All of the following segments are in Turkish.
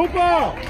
Super!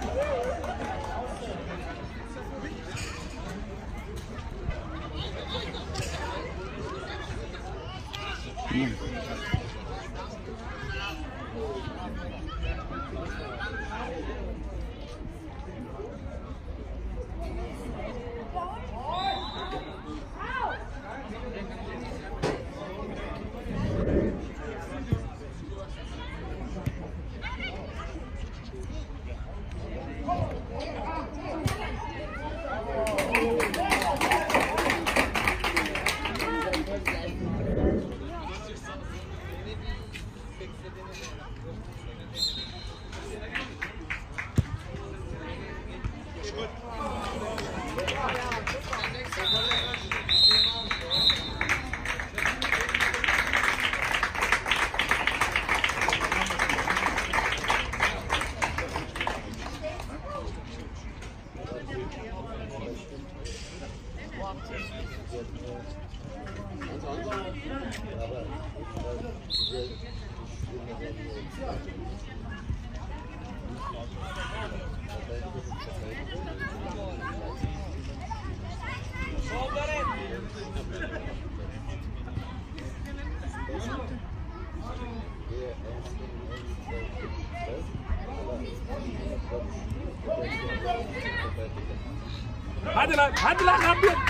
Hadi lan, hadi lan ne yapıyorsun?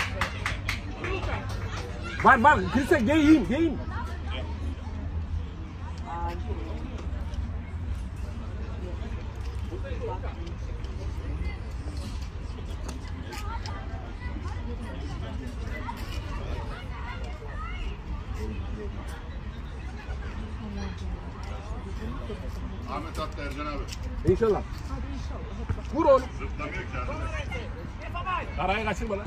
Var var, kimse giyin, giyin. Ahmet Hatta Ercan abi. İnşallah. Kurol. Zıplamıyor ki arkadaş. Araya kaçırma lan.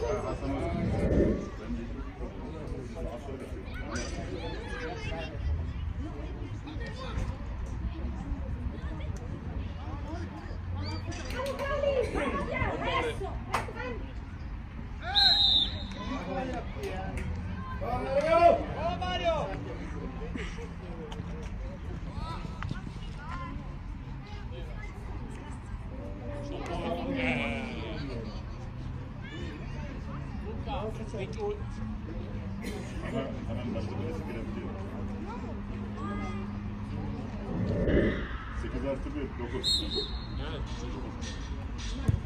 Thank you. 9.9.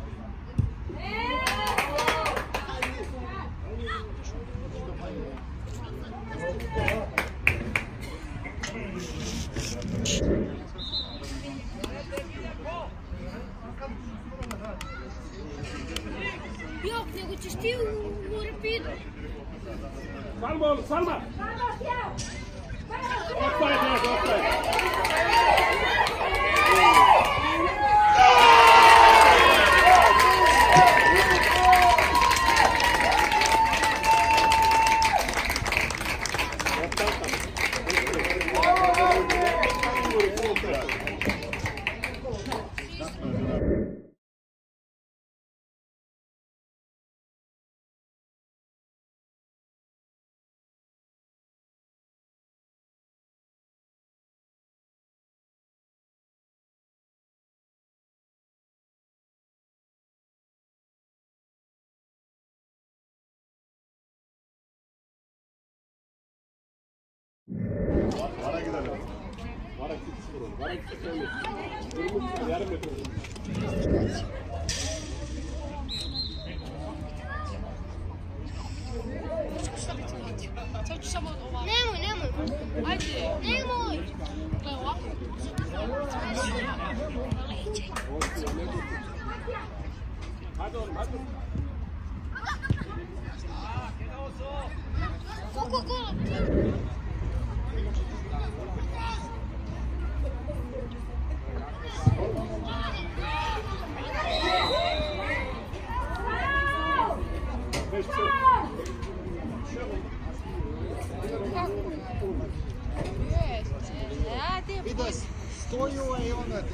Vara gidelim. Sad ću samo ovako. Nemoj, nemoj. Ajde. Nemoj. Gle ovako. Koliko gola? Ide, stoju i Vidas, stoju ei ole.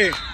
Hey!